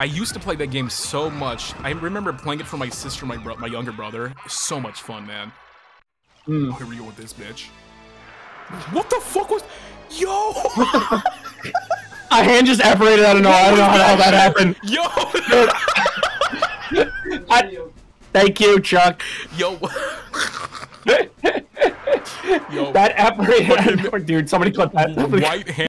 I used to play that game so much. I remember playing it for my sister, my bro- my younger brother. So much fun, man. oh Here we go with this bitch. What the fuck was? Yo! A hand just evaporated don't know. I don't know how that happened. Yo! I- thank you, Chuck. Yo! Yo! That evaporated out of nowhere. Dude, somebody clip that. White hand.